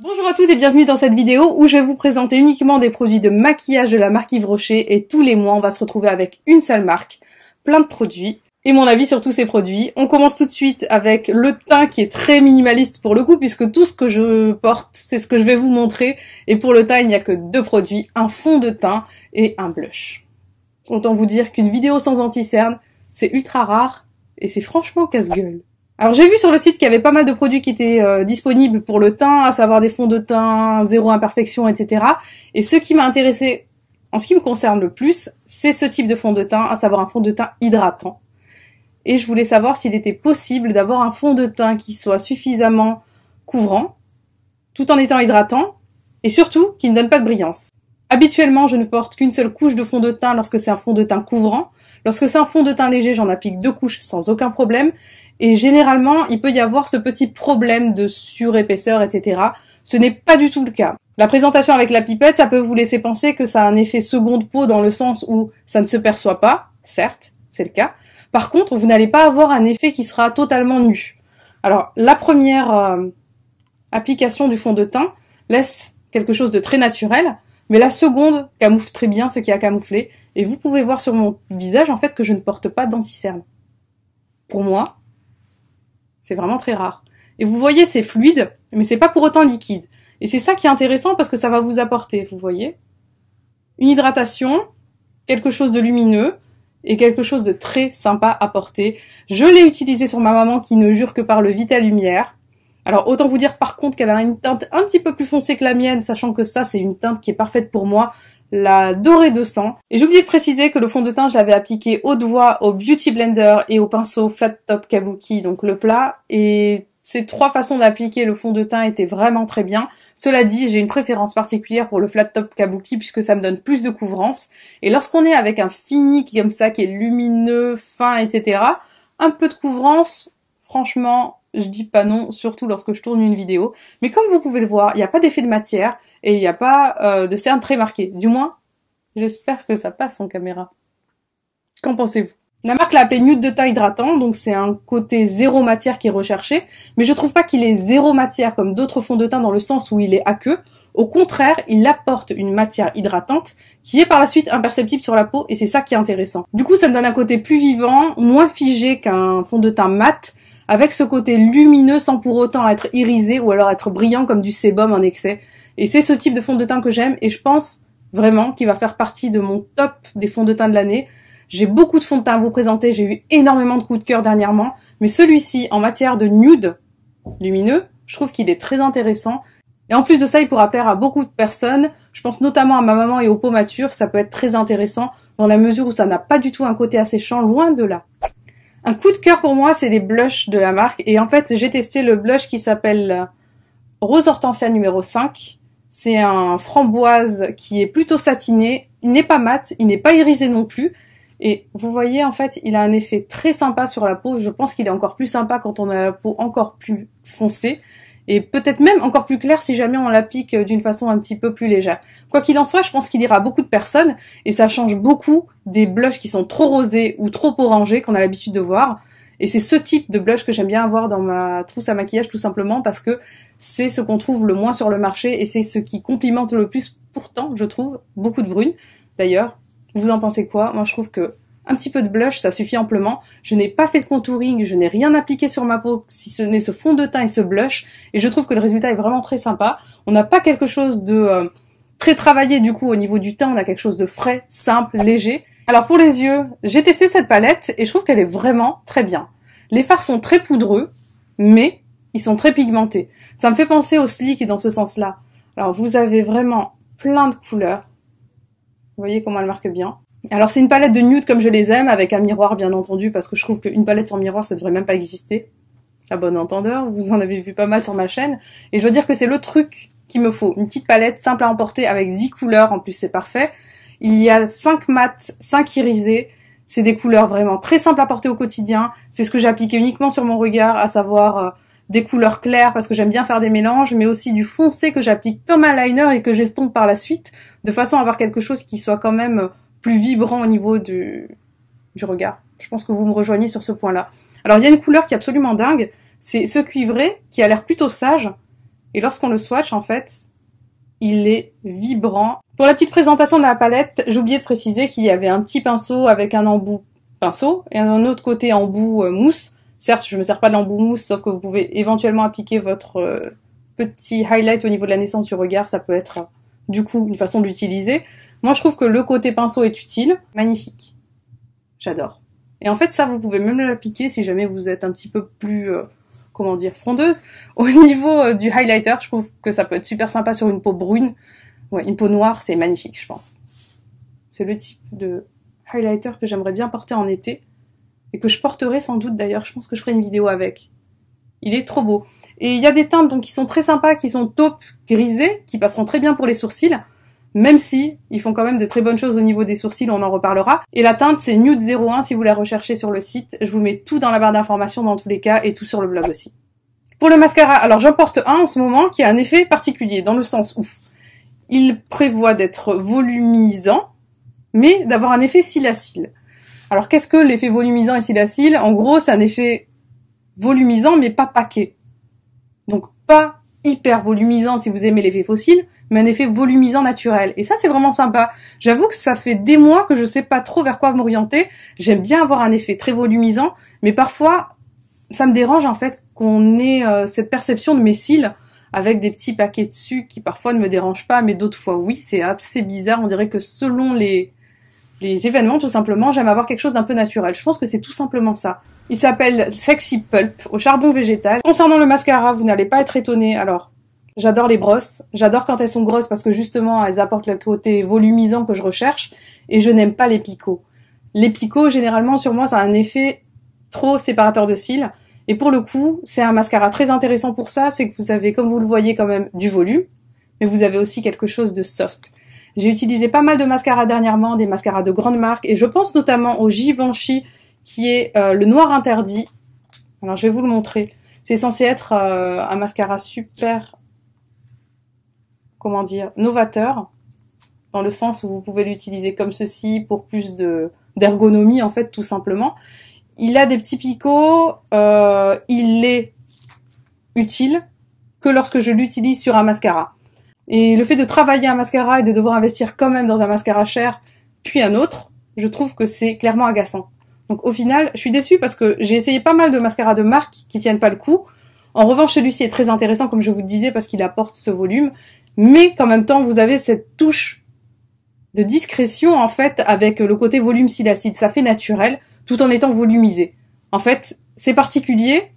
Bonjour à toutes et bienvenue dans cette vidéo où je vais vous présenter uniquement des produits de maquillage de la marque Yves Rocher et tous les mois on va se retrouver avec une seule marque, plein de produits et mon avis sur tous ces produits. On commence tout de suite avec le teint qui est très minimaliste pour le coup puisque tout ce que je porte c'est ce que je vais vous montrer et pour le teint il n'y a que deux produits, un fond de teint et un blush. Autant vous dire qu'une vidéo sans anti-cerne c'est ultra rare et c'est franchement casse-gueule. Alors j'ai vu sur le site qu'il y avait pas mal de produits qui étaient euh, disponibles pour le teint, à savoir des fonds de teint, zéro imperfection, etc. Et ce qui m'a intéressé en ce qui me concerne le plus, c'est ce type de fond de teint, à savoir un fond de teint hydratant. Et je voulais savoir s'il était possible d'avoir un fond de teint qui soit suffisamment couvrant, tout en étant hydratant, et surtout qui ne donne pas de brillance. Habituellement, je ne porte qu'une seule couche de fond de teint lorsque c'est un fond de teint couvrant. Lorsque c'est un fond de teint léger, j'en applique deux couches sans aucun problème. Et généralement, il peut y avoir ce petit problème de surépaisseur, etc. Ce n'est pas du tout le cas. La présentation avec la pipette, ça peut vous laisser penser que ça a un effet seconde peau dans le sens où ça ne se perçoit pas, certes, c'est le cas. Par contre, vous n'allez pas avoir un effet qui sera totalement nu. Alors, la première euh, application du fond de teint laisse quelque chose de très naturel, mais la seconde camoufle très bien ce qui a camouflé, et vous pouvez voir sur mon visage en fait que je ne porte pas d'anticerne. Pour moi, c'est vraiment très rare. Et vous voyez, c'est fluide, mais c'est pas pour autant liquide. Et c'est ça qui est intéressant parce que ça va vous apporter, vous voyez, une hydratation, quelque chose de lumineux et quelque chose de très sympa à porter. Je l'ai utilisé sur ma maman qui ne jure que par le Vita Lumière. Alors autant vous dire par contre qu'elle a une teinte un petit peu plus foncée que la mienne, sachant que ça c'est une teinte qui est parfaite pour moi la dorée de sang. Et j'ai oublié de préciser que le fond de teint, je l'avais appliqué au doigt, au Beauty Blender et au pinceau Flat Top Kabuki, donc le plat. Et ces trois façons d'appliquer le fond de teint étaient vraiment très bien. Cela dit, j'ai une préférence particulière pour le Flat Top Kabuki puisque ça me donne plus de couvrance. Et lorsqu'on est avec un fini comme ça, qui est lumineux, fin, etc., un peu de couvrance, franchement, je dis pas non, surtout lorsque je tourne une vidéo. Mais comme vous pouvez le voir, il n'y a pas d'effet de matière et il n'y a pas euh, de cernes très marquées. Du moins, j'espère que ça passe en caméra. Qu'en pensez-vous? La marque l'a appelé Nude de teint hydratant, donc c'est un côté zéro matière qui est recherché, mais je trouve pas qu'il est zéro matière comme d'autres fonds de teint dans le sens où il est aqueux. Au contraire, il apporte une matière hydratante qui est par la suite imperceptible sur la peau et c'est ça qui est intéressant. Du coup, ça me donne un côté plus vivant, moins figé qu'un fond de teint mat avec ce côté lumineux sans pour autant être irisé ou alors être brillant comme du sébum en excès. Et c'est ce type de fond de teint que j'aime et je pense vraiment qu'il va faire partie de mon top des fonds de teint de l'année. J'ai beaucoup de fonds de teint à vous présenter, j'ai eu énormément de coups de cœur dernièrement, mais celui-ci, en matière de nude lumineux, je trouve qu'il est très intéressant. Et en plus de ça, il pourra plaire à beaucoup de personnes. Je pense notamment à ma maman et aux peaux matures, ça peut être très intéressant dans la mesure où ça n'a pas du tout un côté asséchant, loin de là. Un coup de cœur pour moi, c'est les blushs de la marque. Et en fait, j'ai testé le blush qui s'appelle Rose Hortensia numéro 5. C'est un framboise qui est plutôt satiné. Il n'est pas mat, il n'est pas irisé non plus. Et vous voyez, en fait, il a un effet très sympa sur la peau. Je pense qu'il est encore plus sympa quand on a la peau encore plus foncée et peut-être même encore plus clair si jamais on l'applique d'une façon un petit peu plus légère. Quoi qu'il en soit, je pense qu'il ira à beaucoup de personnes et ça change beaucoup des blushs qui sont trop rosés ou trop orangés qu'on a l'habitude de voir. Et c'est ce type de blush que j'aime bien avoir dans ma trousse à maquillage tout simplement parce que c'est ce qu'on trouve le moins sur le marché et c'est ce qui complimente le plus pourtant, je trouve, beaucoup de brunes. D'ailleurs, vous en pensez quoi? Moi je trouve que un petit peu de blush, ça suffit amplement. Je n'ai pas fait de contouring, je n'ai rien appliqué sur ma peau si ce n'est ce fond de teint et ce blush. Et je trouve que le résultat est vraiment très sympa. On n'a pas quelque chose de euh, très travaillé du coup au niveau du teint, on a quelque chose de frais, simple, léger. Alors pour les yeux, j'ai testé cette palette et je trouve qu'elle est vraiment très bien. Les fards sont très poudreux, mais ils sont très pigmentés. Ça me fait penser au slick dans ce sens-là. Alors vous avez vraiment plein de couleurs. Vous voyez comment elle marque bien. Alors c'est une palette de nude comme je les aime, avec un miroir bien entendu, parce que je trouve qu'une palette sans miroir, ça devrait même pas exister. À bon entendeur, vous en avez vu pas mal sur ma chaîne. Et je veux dire que c'est le truc qu'il me faut. Une petite palette simple à emporter avec 10 couleurs, en plus c'est parfait. Il y a 5 mats, 5 irisés. C'est des couleurs vraiment très simples à porter au quotidien. C'est ce que j'ai appliqué uniquement sur mon regard, à savoir euh, des couleurs claires parce que j'aime bien faire des mélanges, mais aussi du foncé que j'applique comme un liner et que j'estompe par la suite, de façon à avoir quelque chose qui soit quand même euh, plus vibrant au niveau du, du regard. Je pense que vous me rejoignez sur ce point-là. Alors il y a une couleur qui est absolument dingue, c'est ce cuivré qui a l'air plutôt sage, Et lorsqu'on le swatch, en fait, il est vibrant. Pour la petite présentation de la palette, oublié de préciser qu'il y avait un petit pinceau avec un embout pinceau et un autre côté embout euh, mousse. Certes, je me sers pas de l'embout mousse, sauf que vous pouvez éventuellement appliquer votre euh, petit highlight au niveau de la naissance du regard. Ça peut être, euh, du coup, une façon d'utiliser. Moi, je trouve que le côté pinceau est utile. Magnifique. J'adore. Et en fait, ça, vous pouvez même l'appliquer si jamais vous êtes un petit peu plus, comment dire, frondeuse. Au niveau du highlighter, je trouve que ça peut être super sympa sur une peau brune. Ouais, une peau noire, c'est magnifique, je pense. C'est le type de highlighter que j'aimerais bien porter en été et que je porterai sans doute d'ailleurs. Je pense que je ferai une vidéo avec. Il est trop beau. Et il y a des teintes donc qui sont très sympas, qui sont taupe grisées, qui passeront très bien pour les sourcils, même si ils font quand même de très bonnes choses au niveau des sourcils, on en reparlera. Et la teinte c'est Nude 01 si vous la recherchez sur le site. Je vous mets tout dans la barre d'informations dans tous les cas et tout sur le blog aussi. Pour le mascara, alors j'en porte un en ce moment qui a un effet particulier, dans le sens où il prévoit d'être volumisant, mais d'avoir un effet cil-à-cil. Alors qu'est-ce que l'effet volumisant et cil-à-cil En gros, c'est un effet volumisant mais pas paquet. Donc pas hyper volumisant si vous aimez l'effet fossile, mais un effet volumisant naturel. Et ça, c'est vraiment sympa. J'avoue que ça fait des mois que je sais pas trop vers quoi m'orienter. J'aime bien avoir un effet très volumisant, mais parfois, ça me dérange en fait qu'on ait euh, cette perception de mes cils avec des petits paquets dessus qui parfois ne me dérangent pas, mais d'autres fois oui, c'est assez bizarre. On dirait que selon les, les événements, tout simplement, j'aime avoir quelque chose d'un peu naturel. Je pense que c'est tout simplement ça. Il s'appelle Sexy Pulp au charbon végétal. Concernant le mascara, vous n'allez pas être étonné. Alors, j'adore les brosses. J'adore quand elles sont grosses parce que justement, elles apportent le côté volumisant que je recherche. Et je n'aime pas les picots. Les picots, généralement, sur moi, ça a un effet trop séparateur de cils. Et pour le coup, c'est un mascara très intéressant pour ça. C'est que vous avez, comme vous le voyez, quand même du volume. Mais vous avez aussi quelque chose de soft. J'ai utilisé pas mal de mascaras dernièrement, des mascaras de grandes marques, et je pense notamment au Givenchy, qui est euh, le noir interdit. Alors je vais vous le montrer. C'est censé être euh, un mascara super, comment dire, novateur, dans le sens où vous pouvez l'utiliser comme ceci pour plus de d'ergonomie en fait, tout simplement. Il a des petits picots, euh, il est utile que lorsque je l'utilise sur un mascara. Et le fait de travailler un mascara et de devoir investir quand même dans un mascara cher, puis un autre, je trouve que c'est clairement agaçant. Donc au final, je suis déçue parce que j'ai essayé pas mal de mascaras de marque qui tiennent pas le coup. En revanche, celui-ci est très intéressant, comme je vous le disais, parce qu'il apporte ce volume. Mais qu'en même temps, vous avez cette touche de discrétion, en fait, avec le côté volume silacide. Ça fait naturel, tout en étant volumisé. En fait, c'est particulier,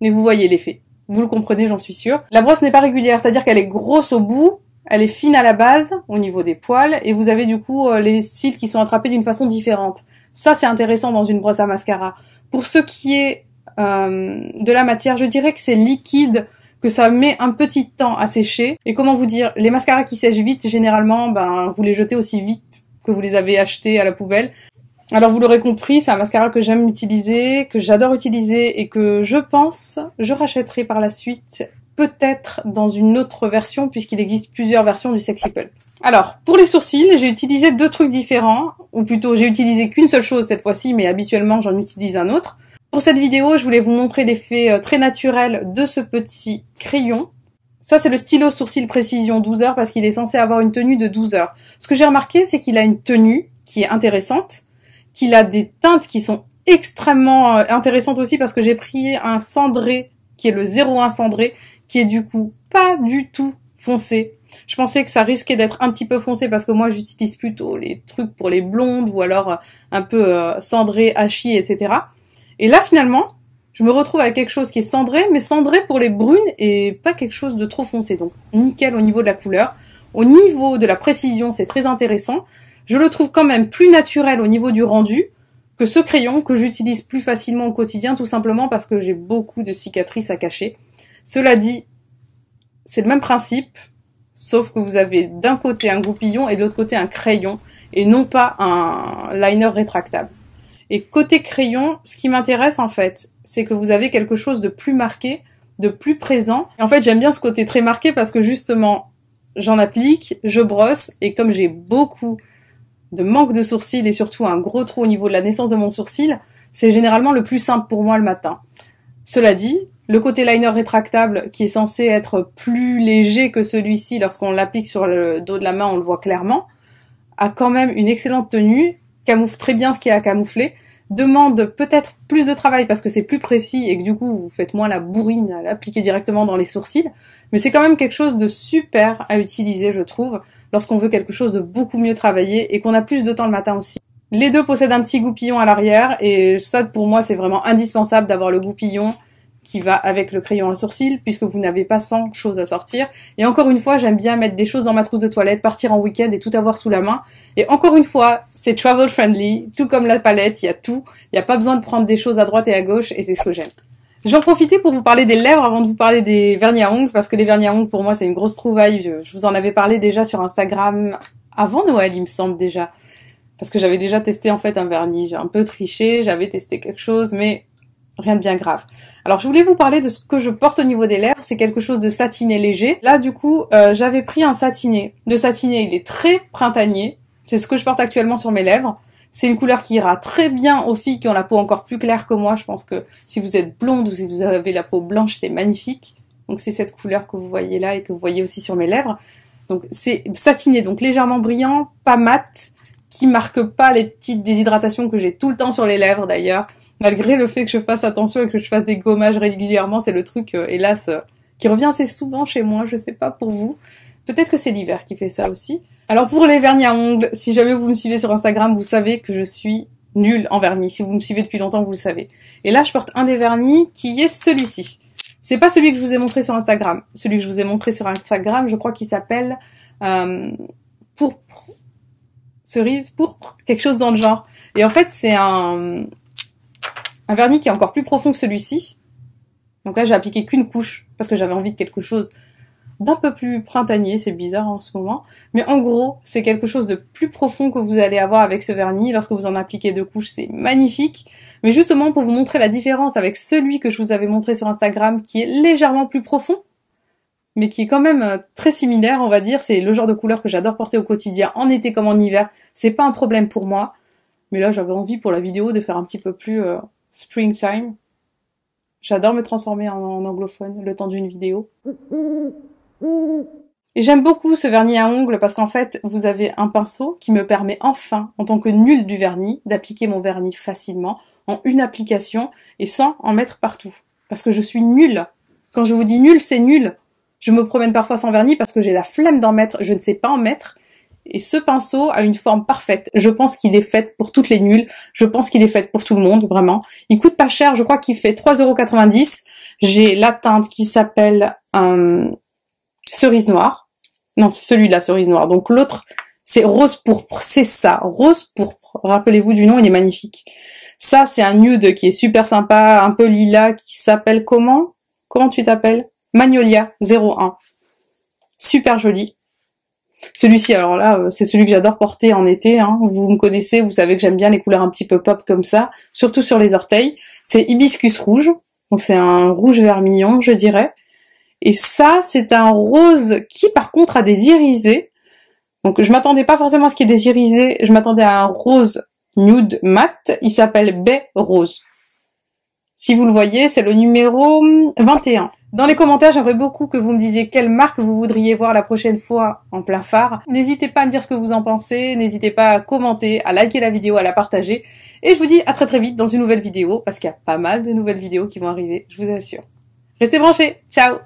mais vous voyez l'effet. Vous le comprenez, j'en suis sûre. La brosse n'est pas régulière, c'est-à-dire qu'elle est grosse au bout, elle est fine à la base, au niveau des poils, et vous avez du coup euh, les cils qui sont attrapés d'une façon différente. Ça, c'est intéressant dans une brosse à mascara. Pour ce qui est euh, de la matière, je dirais que c'est liquide, que ça met un petit temps à sécher. Et comment vous dire, les mascaras qui sèchent vite, généralement, ben, vous les jetez aussi vite que vous les avez achetés à la poubelle. Alors vous l'aurez compris, c'est un mascara que j'aime utiliser, que j'adore utiliser et que je pense je rachèterai par la suite, peut-être dans une autre version puisqu'il existe plusieurs versions du Sexy Pulp. Alors, pour les sourcils, j'ai utilisé deux trucs différents, ou plutôt j'ai utilisé qu'une seule chose cette fois-ci, mais habituellement j'en utilise un autre. Pour cette vidéo, je voulais vous montrer l'effet euh, très naturel de ce petit crayon. Ça, c'est le stylo sourcil précision 12 heures parce qu'il est censé avoir une tenue de 12 heures. Ce que j'ai remarqué, c'est qu'il a une tenue qui est intéressante, qu'il a des teintes qui sont extrêmement euh, intéressantes aussi parce que j'ai pris un cendré qui est le 01 cendré qui est du coup pas du tout foncé. Je pensais que ça risquait d'être un petit peu foncé parce que moi j'utilise plutôt les trucs pour les blondes ou alors euh, un peu euh, cendré, hachis, etc. Et là finalement, je me retrouve avec quelque chose qui est cendré, mais cendré pour les brunes et pas quelque chose de trop foncé. Donc nickel au niveau de la couleur. Au niveau de la précision, c'est très intéressant je le trouve quand même plus naturel au niveau du rendu que ce crayon que j'utilise plus facilement au quotidien tout simplement parce que j'ai beaucoup de cicatrices à cacher. Cela dit, c'est le même principe, sauf que vous avez d'un côté un goupillon et de l'autre côté un crayon et non pas un liner rétractable. Et côté crayon, ce qui m'intéresse en fait, c'est que vous avez quelque chose de plus marqué, de plus présent. En fait, j'aime bien ce côté très marqué parce que justement, j'en applique, je brosse et comme j'ai beaucoup de manque de sourcils et surtout un gros trou au niveau de la naissance de mon sourcil, c'est généralement le plus simple pour moi le matin. Cela dit, Le côté liner rétractable, qui est censé être plus léger que celui-ci lorsqu'on l'applique sur le dos de la main, on le voit clairement, a quand même une excellente tenue, camoufle très bien ce qui est à camoufler, demande peut-être plus de travail parce que c'est plus précis et que du coup vous faites moins la bourrine à l'appliquer directement dans les sourcils, mais c'est quand même quelque chose de super à utiliser je trouve lorsqu'on veut quelque chose de beaucoup mieux travaillé et qu'on a plus de temps le matin aussi. Les deux possèdent un petit goupillon à l'arrière et ça pour moi c'est vraiment indispensable d'avoir le goupillon qui va avec le crayon à sourcil puisque vous n'avez pas 100 choses à sortir. Et encore une fois, j'aime bien mettre des choses dans ma trousse de toilette, partir en week-end et tout avoir sous la main. Et encore une fois, c'est travel friendly, tout comme la palette, il y a tout. Il n'y a pas besoin de prendre des choses à droite et à gauche et c'est ce que j'aime. J'en profitais pour vous parler des lèvres avant de vous parler des vernis à ongles parce que les vernis à ongles pour moi c'est une grosse trouvaille. Je, je vous en avais parlé déjà sur Instagram avant Noël, il me semble déjà. Parce que j'avais déjà testé en fait un vernis, j'ai un peu triché, j'avais testé quelque chose, mais Rien de bien grave. Alors je voulais vous parler de ce que je porte au niveau des lèvres. C'est quelque chose de satiné léger. Là du coup, euh, j'avais pris un satiné. Le satiné, il est très printanier. C'est ce que je porte actuellement sur mes lèvres. C'est une couleur qui ira très bien aux filles qui ont la peau encore plus claire que moi. Je pense que si vous êtes blonde ou si vous avez la peau blanche, c'est magnifique. Donc c'est cette couleur que vous voyez là et que vous voyez aussi sur mes lèvres. Donc c'est satiné, donc légèrement brillant, pas mat, qui marque pas les petites déshydratations que j'ai tout le temps sur les lèvres d'ailleurs malgré le fait que je fasse attention et que je fasse des gommages régulièrement, c'est le truc, euh, hélas, euh, qui revient assez souvent chez moi, je sais pas pour vous. Peut-être que c'est l'hiver qui fait ça aussi. Alors pour les vernis à ongles, si jamais vous me suivez sur Instagram, vous savez que je suis nulle en vernis. Si vous me suivez depuis longtemps, vous le savez. Et là, je porte un des vernis qui est celui-ci. C'est pas celui que je vous ai montré sur Instagram. Celui que je vous ai montré sur Instagram, je crois qu'il s'appelle euh, pourpre, cerise pourpre, quelque chose dans le genre. Et en fait, c'est un, un vernis qui est encore plus profond que celui-ci. Donc là, j'ai appliqué qu'une couche parce que j'avais envie de quelque chose d'un peu plus printanier, c'est bizarre en ce moment. Mais en gros, c'est quelque chose de plus profond que vous allez avoir avec ce vernis. Lorsque vous en appliquez deux couches, c'est magnifique. Mais justement, pour vous montrer la différence avec celui que je vous avais montré sur Instagram, qui est légèrement plus profond, mais qui est quand même euh, très similaire, on va dire. C'est le genre de couleur que j'adore porter au quotidien, en été comme en hiver. C'est pas un problème pour moi. Mais là, j'avais envie pour la vidéo de faire un petit peu plus euh, Springtime. J'adore me transformer en, anglophone le temps d'une vidéo. Et j'aime beaucoup ce vernis à ongles parce qu'en fait, vous avez un pinceau qui me permet enfin, en tant que nul du vernis, d'appliquer mon vernis facilement en une application et sans en mettre partout. Parce que je suis nulle. Quand je vous dis nul, c'est nul. Je me promène parfois sans vernis parce que j'ai la flemme d'en mettre, je ne sais pas en mettre, et ce pinceau a une forme parfaite. Je pense qu'il est fait pour toutes les nulles. Je pense qu'il est fait pour tout le monde, vraiment. Il coûte pas cher. Je crois qu'il fait 3,90€. J'ai la teinte qui s'appelle euh, cerise noire. Non, c'est celui-là, cerise noire. Donc l'autre, c'est rose pourpre. C'est ça, rose pourpre. Rappelez-vous du nom, il est magnifique. Ça, c'est un nude qui est super sympa, un peu lilas, qui s'appelle comment? Comment tu t'appelles? Magnolia 01. Super joli. Celui-ci, alors là, euh, c'est celui que j'adore porter en été. Hein. Vous me connaissez, vous savez que j'aime bien les couleurs un petit peu pop comme ça, surtout sur les orteils. C'est hibiscus rouge, donc c'est un rouge vermillon, je dirais. Et ça, c'est un rose qui, par contre, a des irisés. Donc je m'attendais pas forcément à ce qu'il y ait des irisés, je m'attendais à un rose nude mat. Il s'appelle Bay Rose. Si vous le voyez, c'est le numéro 21. Dans les commentaires, j'aimerais beaucoup que vous me disiez quelle marque vous voudriez voir la prochaine fois en plein phare. N'hésitez pas à me dire ce que vous en pensez, n'hésitez pas à commenter, à liker la vidéo, à la partager. Et je vous dis à très très vite dans une nouvelle vidéo, parce qu'il y a pas mal de nouvelles vidéos qui vont arriver, je vous assure. Restez branchés, ciao